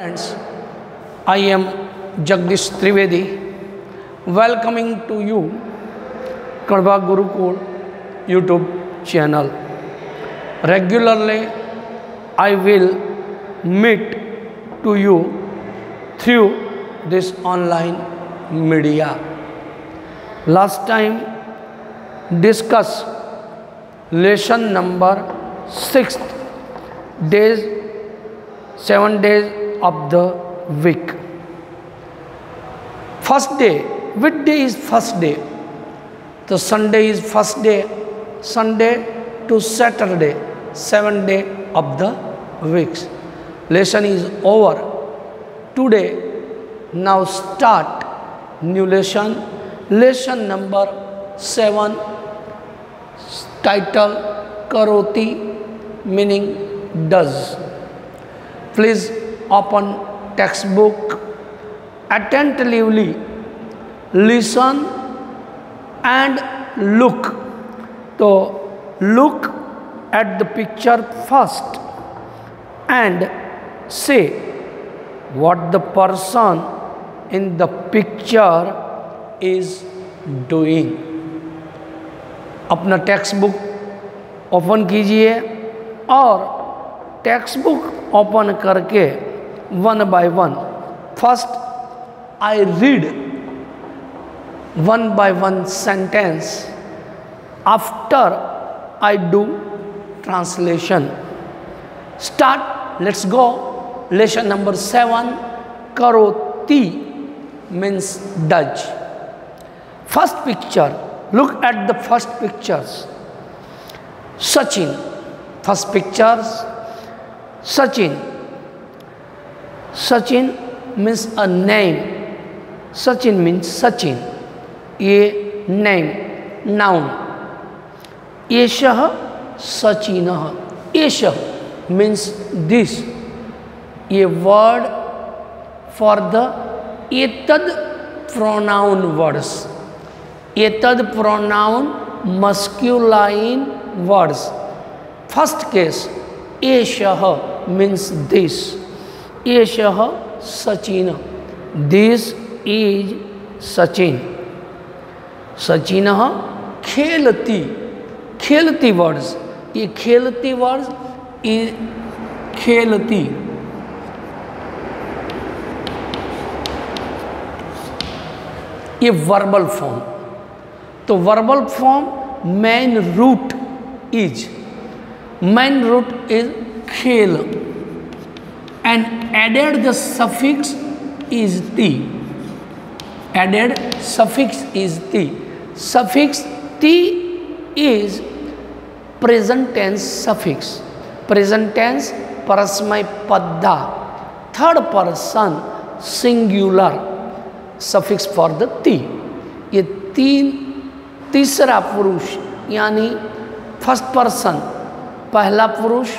Friends, I am Jagdish Trivedi welcoming to you Kadwa Gurukul YouTube channel. Regularly, I will meet to you through this online media. Last time discuss lesson number 6 days 7 days of the week. First day, which day is first day? The Sunday is first day, Sunday to Saturday, seven day of the weeks. Lesson is over. Today, now start new lesson. Lesson number seven, title Karoti, meaning does. Please open textbook attentively listen and look so look at the picture first and say what the person in the picture is doing अपना text book open कीजिए और text book open करके one by one. First, I read one by one sentence. After I do translation. Start, let's go. Lesson number 7, Karoti means does. First picture, look at the first pictures. Sachin, first pictures, Sachin, Sachin means a name Sachin means Sachin. ये name noun एष सचिन. एष means this ये word for the एतद pronoun words एतद pronoun masculine words first case एष means this एष Sachin. This is Sachin. Sachin खेलती खेलती वर्ड्स ये खेलती वर्ड्स खेलती। ये वर्बल फॉर्म तो verbal form main root is main root is खेल। And added the suffix is the added suffix is the suffix the is present tense suffix present tense parasmay padda third person singular suffix for the the ये तीन तीसरा पुरुष यानी first person पहला पुरुष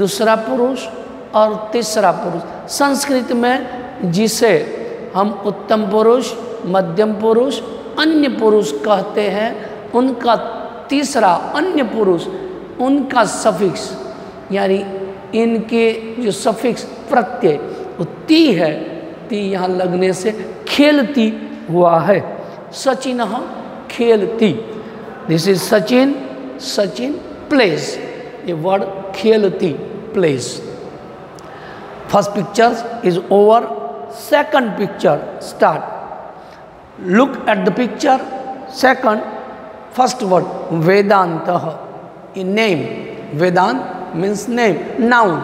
दूसरा पुरुष और तीसरा पुरुष। संस्कृत में जिसे हम उत्तम पुरुष, मध्यम पुरुष, अन्य पुरुष कहते हैं, उनका तीसरा अन्य पुरुष, उनका सफिक्स, यानी इनके जो सफिक्स प्रत्यय, वो ती है। ती यहाँ लगने से खेलती हुआ है। सचिन हम खेलती। This is Sachin Sachin place ये वर्ड खेलती place first picture is over second picture start look at the picture second first word vedanta in name vedant means name noun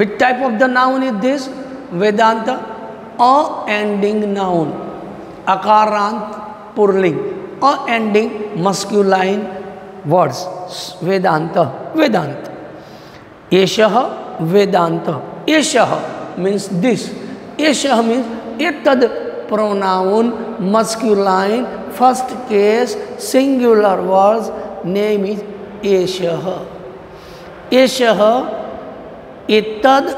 which type of the noun is this vedanta a ending noun akarant purling a ending masculine words vedanta vedant एषः वेदांत एष means this एष means एतद pronoun masculine first case singular words name is एष एष एतद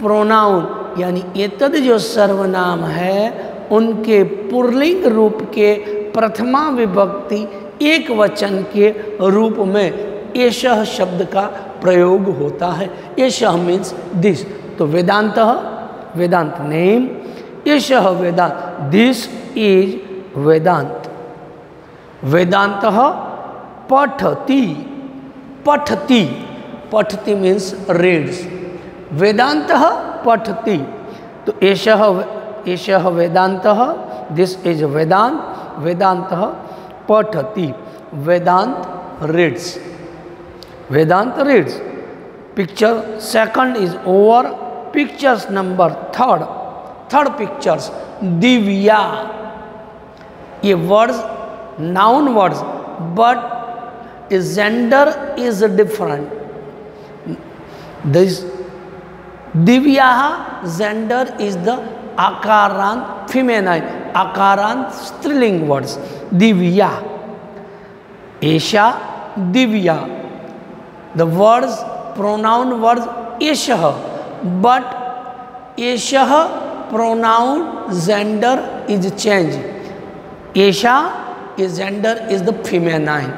pronoun यानी एतद जो सर्वनाम है उनके पुरलिंग रूप के प्रथमा विभक्ति एक वचन के रूप में एष शब्द का प्रयोग होता है। एष मीन्स दिस तो वेदांत वेदांत नेम, यश वेदांत। This is Vedant. वेदांत पठती। पठती। पठती मीन्स रीड्स वेदांत पठती। तो एष एष Vedant this is Vedant. Vedant पठती। Vedant reads Vedant reads picture second is over pictures number third third pictures Divya ये words noun words but gender is different this Divya gender is the आकारांत feminine आकारांत स्त्रीलिंग words Divya Esha Divya the words pronoun word ash but एश pronoun gender is change Esha is gender is the feminine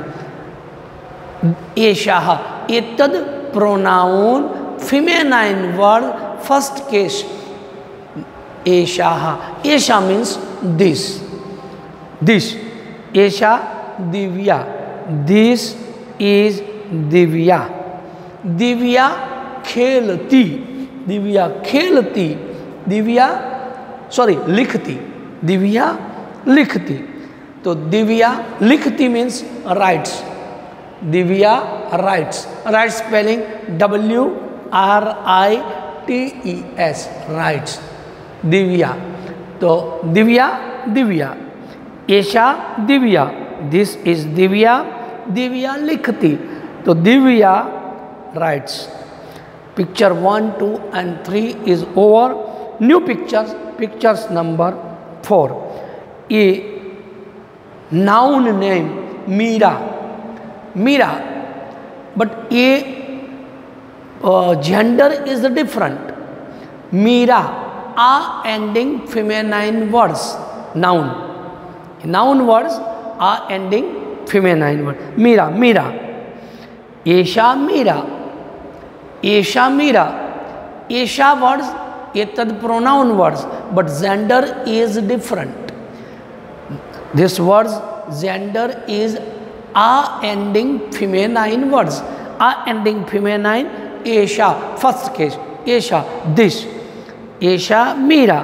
एशाह एतद pronoun feminine word first case एशाह एशा means this this Esha Divya this is divya Divya खेलती दिव्या खेलती, Divya sorry लिखती, दिव्या लिखती। तो दिव्या लिखती means writes Divya writes write spelling W R I T E S writes Divya. तो दिव्या दिव्या। ऐशा Divya. This is Divya. Divya लिखती। So Divya writes, picture 1, 2 and 3 is over. New pictures, pictures number 4. A noun name, Mira. Mira. But a uh, gender is different. Mira a ending feminine words, noun. Noun words, are ending feminine word. Mira, Mira. ऐशा मीरा ऐशा मीरा ऐशा words, ये तद pronoun words but gender is different this words gender is uh ending feminine words आ ending feminine ऐशा first case ऐशा this ऐशा Meera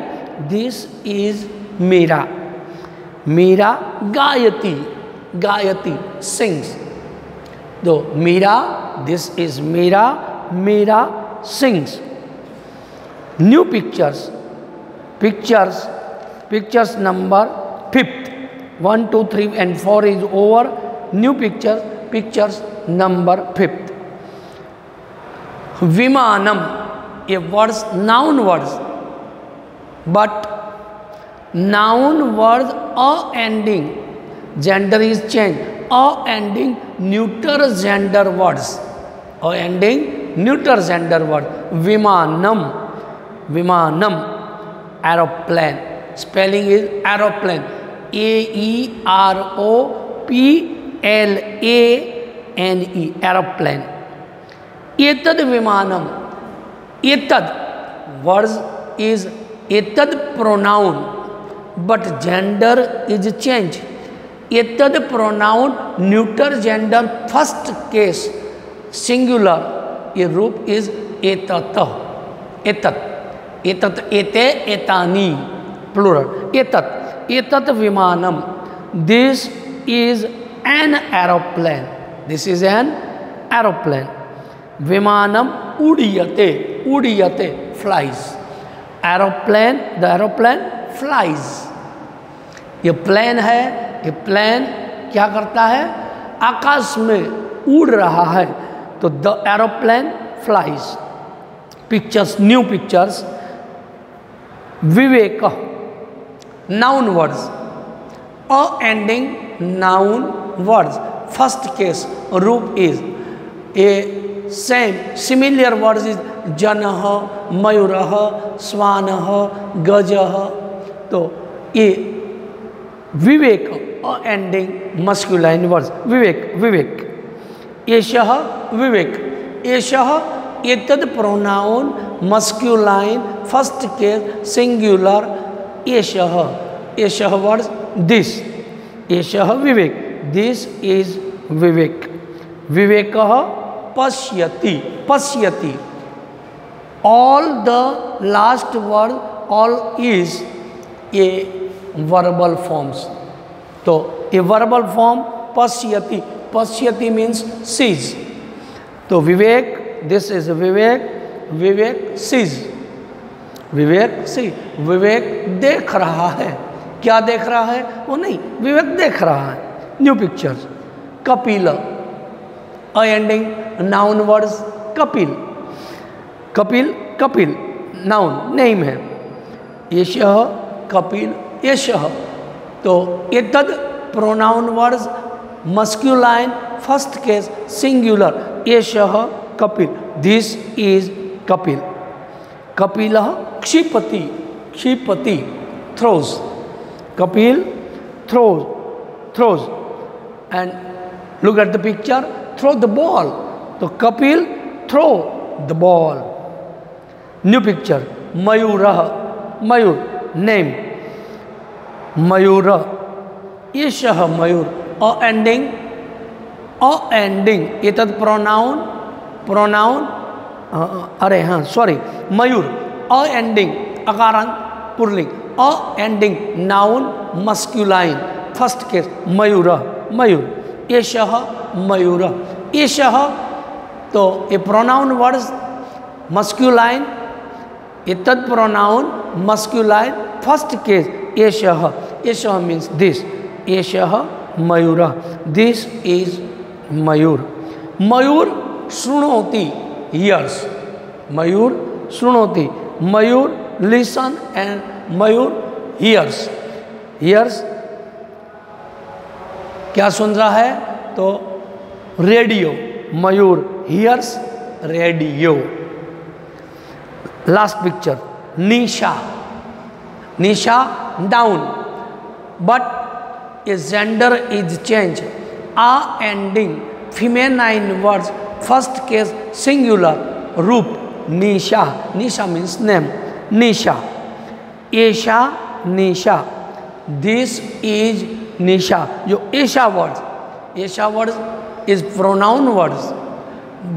this is Meera Meera गायती गायती सिंग्स दो, Meera this is Meera Meera sings new pictures pictures pictures number fifth one two three and four is over new picture pictures number fifth vimanam, a words noun words but noun words a ending. Gender is changed a ending neuter gender words a ending neuter gender word विमानम विमानम aeroplane spelling is aeroplane A E R O P L A N E aeroplane एतद विमानम एतद words is एतद pronoun but gender is changed एतद pronoun neuter gender first case singular ये रूप is एतत। एतत। एतत एते एतानी प्लूरल एतत। एतत विमानम। This is an aeroplane this is an aeroplane विमानम उड़ियते। उड़ियते। Flies aeroplane the aeroplane flies ये प्लेन है ये प्लेन क्या करता है? आकाश में उड़ रहा है तो the aeroplane flies pictures new pictures Vivek noun words a ending noun words first case रूप is a same similar words is जन मयूर स्वान गज तो ये Vivek ending masculine words Vivek Vivek एष विवेक एष एतद pronoun masculine first case singular एशह एशह वर्ड दिस एशह विवेक दिस इज़ विवेक विवेक पश्यति पश्यति all the last word all is a verbal forms तो ए वर्बल फॉर्म पश्यति पश्यति मीन्स सीज तो Vivek this is Vivek Vivek sees Vivek see Vivek देख रहा है। क्या देख रहा है? वो नहीं विवेक देख रहा है। न्यू पिक्चर्स कपिल अ ending noun words Kapil Kapil Kapil noun name है. यश कपिल यश तो ये तद pronoun words masculine first case singular Yash Kapil this is Kapil Kapil क्षिपति क्षिपति throws Kapil throws throws and look at the picture throw the ball. So Kapil throw the ball. New picture. Mayura. Mayur. Name. Mayura. Yeshah Mayur. A ending. A ending. Etad pronoun Pronoun. अरे हाँ sorry Mayur अ ending अकारंग, पुरलिंग अ ending noun masculine first case Mayur Mayur एश मयूर ईश तो ये pronoun words masculine ये तद प्रोनाउन मस्क्यूलाइन फ़र्स्ट केस एश एश मीन्स दिस एश मयूर दिस इज़ मयूर मयूर शुणोति hears Mayur शुणोति Mayur listen and Mayur hears hears क्या सुन रहा है? तो radio Mayur hears radio last picture Nisha Nisha down but a gender is change uh ending feminine words first case singular रूप Nisha Nisha means name Nisha एशा Nisha this is Nisha जो एशा words Esha words is pronoun words.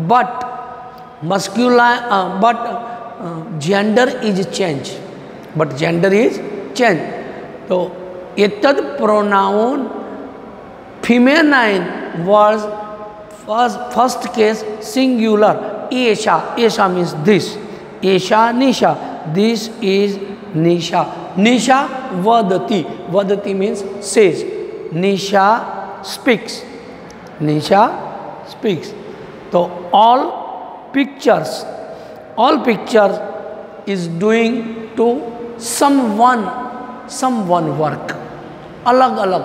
But masculine uh, but uh, gender is change. But किचन तो ये तद pronoun feminine वर्ज first case singular एशा एशा मीन्स दिस एशा निशा दिस इज़ निशा निशा वदती वदती means says Nisha speaks Nisha speaks तो all pictures all pictures is doing to some one someone work अलग अलग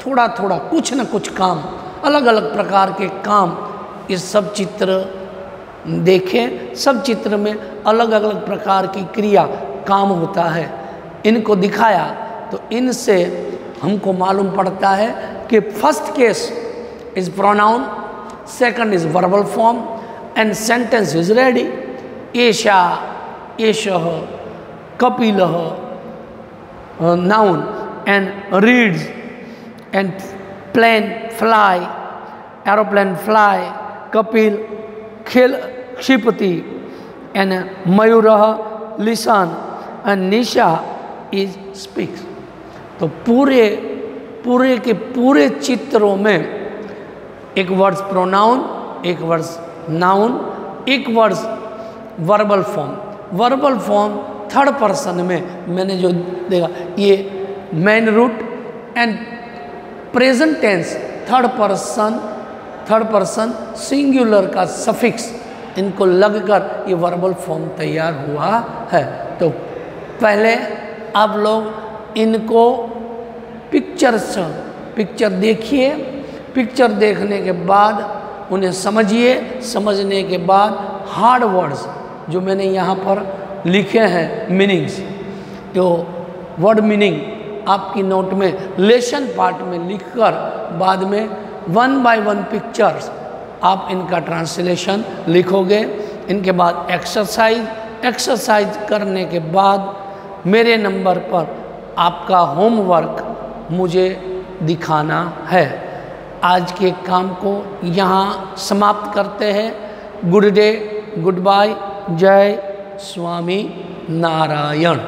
थोड़ा थोड़ा कुछ न कुछ काम अलग अलग प्रकार के काम ये सब चित्र देखें सब चित्र में अलग अलग प्रकार की क्रिया काम होता है इनको दिखाया तो इनसे हमको मालूम पड़ता है कि first case is pronoun second is verbal form and sentence is ready Esha Eshah, Kapilah, uh, noun, and reads, and plane, fly, aeroplane, fly, Kapil, khil, Kshipati, and Mayurah, listen, and Nisha is speaks. तो पूरे पूरे के पूरे चित्रों में एक words pronoun एक words noun एक words verbal form verbal form third person में मैंने जो देखा, ये main root and present tense third person third person singular का सफिक्स इनको लगकर ये वर्बल फॉर्म तैयार हुआ है। तो पहले आप लोग इनको पिक्चर्स पिक्चर देखिए। पिक्चर देखने के बाद उन्हें समझिए। समझने के बाद हार्ड वर्ड्स जो मैंने यहाँ पर लिखे हैं मीनिंग्स तो वर्ड मीनिंग आपकी नोट में लेसन पार्ट में लिखकर बाद में वन बाय वन पिक्चर्स आप इनका ट्रांसलेशन लिखोगे। इनके बाद एक्सरसाइज एक्सरसाइज करने के बाद मेरे नंबर पर आपका होमवर्क मुझे दिखाना है। आज के काम को यहाँ समाप्त करते हैं। गुड डे गुड बाय जय स्वामी नारायण।